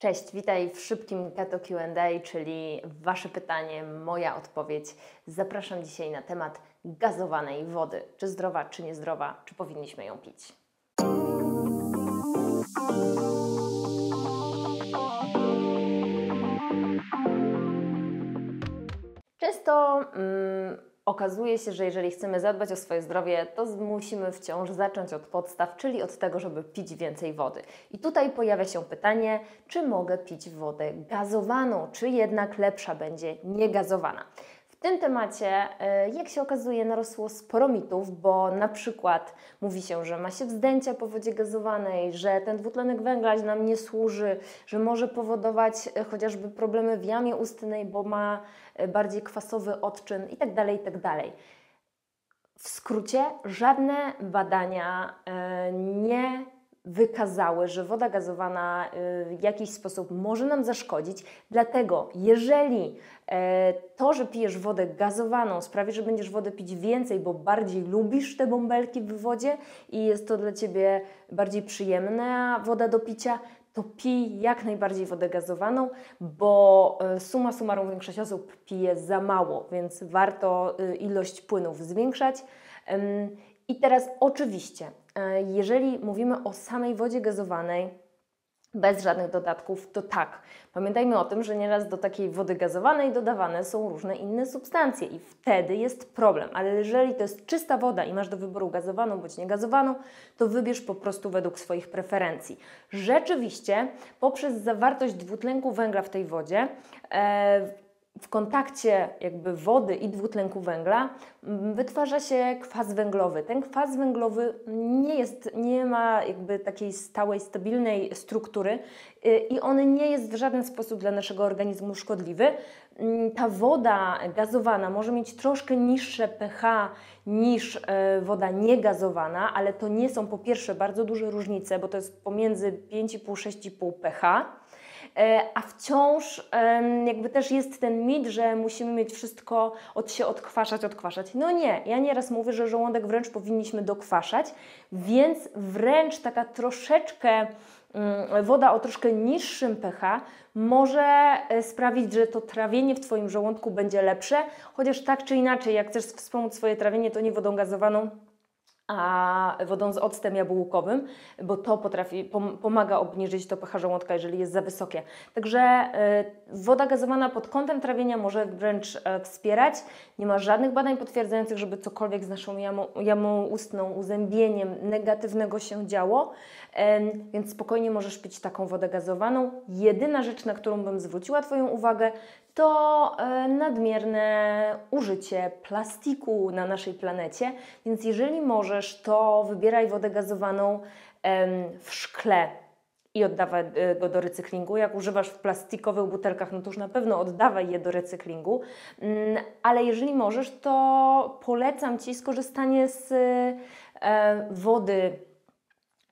Cześć, witaj w szybkim Keto Q&A, czyli Wasze pytanie, moja odpowiedź. Zapraszam dzisiaj na temat gazowanej wody. Czy zdrowa, czy niezdrowa, czy powinniśmy ją pić? Często mm, okazuje się, że jeżeli chcemy zadbać o swoje zdrowie, to musimy wciąż zacząć od podstaw, czyli od tego, żeby pić więcej wody. I tutaj pojawia się pytanie, czy mogę pić wodę gazowaną, czy jednak lepsza będzie niegazowana. W tym temacie, e, jak się okazuje, narosło sporo mitów, bo na przykład mówi się, że ma się wzdęcia po wodzie gazowanej, że ten dwutlenek węgla nam nie służy, że może powodować e, chociażby problemy w jamie ustnej, bo ma e, bardziej kwasowy odczyn itd. Tak itd. Tak w skrócie, żadne badania nie wykazały, że woda gazowana y, w jakiś sposób może nam zaszkodzić. Dlatego, jeżeli e, to, że pijesz wodę gazowaną sprawi, że będziesz wodę pić więcej, bo bardziej lubisz te bąbelki w wodzie i jest to dla ciebie bardziej przyjemna woda do picia, to pij jak najbardziej wodę gazowaną, bo e, suma summarum większość osób pije za mało, więc warto y, ilość płynów zwiększać. I teraz oczywiście, e, jeżeli mówimy o samej wodzie gazowanej, bez żadnych dodatków, to tak. Pamiętajmy o tym, że nieraz do takiej wody gazowanej dodawane są różne inne substancje i wtedy jest problem. Ale jeżeli to jest czysta woda i masz do wyboru gazowaną bądź niegazowaną, to wybierz po prostu według swoich preferencji. Rzeczywiście, poprzez zawartość dwutlenku węgla w tej wodzie, e, w kontakcie jakby wody i dwutlenku węgla mm, wytwarza się kwas węglowy. Ten kwas węglowy nie jest, nie ma jakby takiej stałej, stabilnej struktury y, i on nie jest w żaden sposób dla naszego organizmu szkodliwy. Mm, ta woda gazowana może mieć troszkę niższe pH niż e, woda niegazowana, ale to nie są po pierwsze bardzo duże różnice, bo to jest pomiędzy 5,5-6,5 pH a wciąż jakby też jest ten mit, że musimy mieć wszystko od się odkwaszać, odkwaszać. No nie, ja nieraz mówię, że żołądek wręcz powinniśmy dokwaszać, więc wręcz taka troszeczkę mm, woda o troszkę niższym pH może e, sprawić, że to trawienie w Twoim żołądku będzie lepsze, chociaż tak czy inaczej, jak chcesz wspomóc swoje trawienie, to nie wodą gazowaną, a wodą z octem jabłkowym, bo to potrafi, pomaga obniżyć to pH żołądka, jeżeli jest za wysokie. Także y, woda gazowana pod kątem trawienia może wręcz y, wspierać. Nie ma żadnych badań potwierdzających, żeby cokolwiek z naszą jamą, jamą ustną, uzębieniem negatywnego się działo, y, więc spokojnie możesz pić taką wodę gazowaną. Jedyna rzecz, na którą bym zwróciła Twoją uwagę, to e, nadmierne użycie plastiku na naszej planecie. Więc jeżeli możesz, to wybieraj wodę gazowaną w szkle i oddawaj e, go do recyklingu. Jak używasz w plastikowych butelkach, no to już na pewno oddawaj je do recyklingu. Mm, ale jeżeli możesz, to polecam Ci skorzystanie z e, wody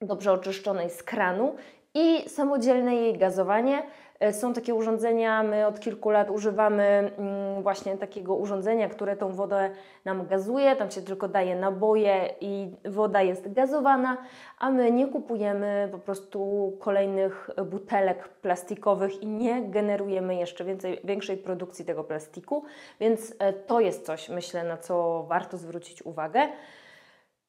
dobrze oczyszczonej z kranu i samodzielne jej gazowanie. E, są takie urządzenia, my od kilku lat używamy mm, właśnie takiego urządzenia, które tą wodę nam gazuje, tam się tylko daje naboje i woda jest gazowana, a my nie kupujemy po prostu kolejnych butelek plastikowych i nie generujemy jeszcze więcej, większej produkcji tego plastiku, więc e, to jest coś, myślę, na co warto zwrócić uwagę.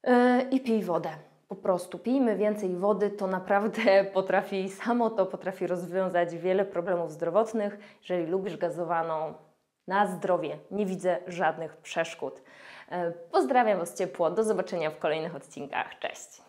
E, I pij wodę po prostu pijmy więcej wody, to naprawdę potrafi, samo to potrafi rozwiązać wiele problemów zdrowotnych. Jeżeli lubisz gazowaną, na zdrowie, nie widzę żadnych przeszkód. E, pozdrawiam Was ciepło, do zobaczenia w kolejnych odcinkach. Cześć!